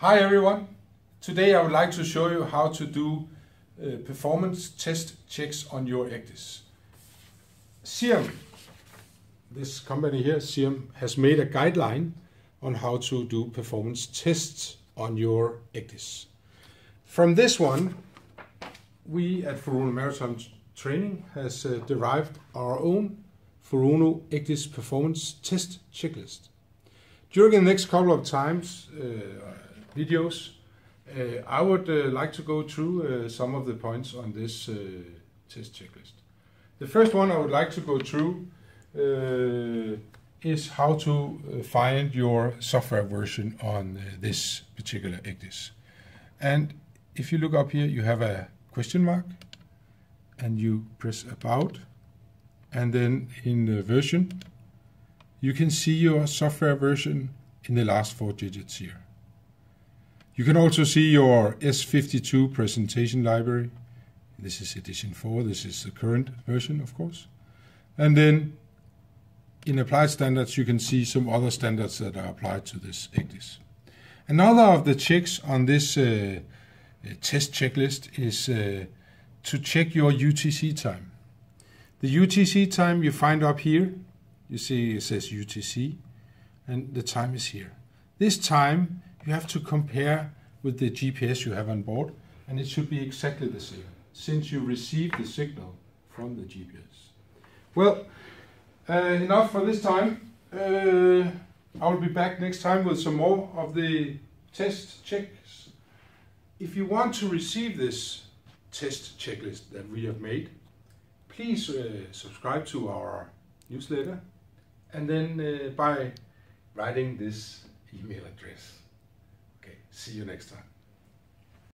Hi everyone. Today I would like to show you how to do uh, performance test checks on your ECDIS. CIRM, this company here, CIRM, has made a guideline on how to do performance tests on your ECDIS. From this one, we at Furuno Maritime Training has uh, derived our own Furuno ECDIS performance test checklist. During the next couple of times, uh, videos, uh, I would uh, like to go through uh, some of the points on this uh, test checklist. The first one I would like to go through uh, is how to find your software version on this particular ECDIS. And if you look up here, you have a question mark, and you press About, and then in the version, you can see your software version in the last four digits here. You can also see your S52 presentation library. This is edition 4. This is the current version, of course. And then in applied standards, you can see some other standards that are applied to this ECDIS. Another of the checks on this uh, uh test checklist is uh, to check your UTC time. The UTC time you find up here, you see it says UTC, and the time is here. This time you have to compare with the GPS you have on board, and it should be exactly the same, since you receive the signal from the GPS. Well, uh, enough for this time. Uh, I'll be back next time with some more of the test checks. If you want to receive this test checklist that we have made, please uh, subscribe to our newsletter and then uh, by writing this email address. Okay, see you next time.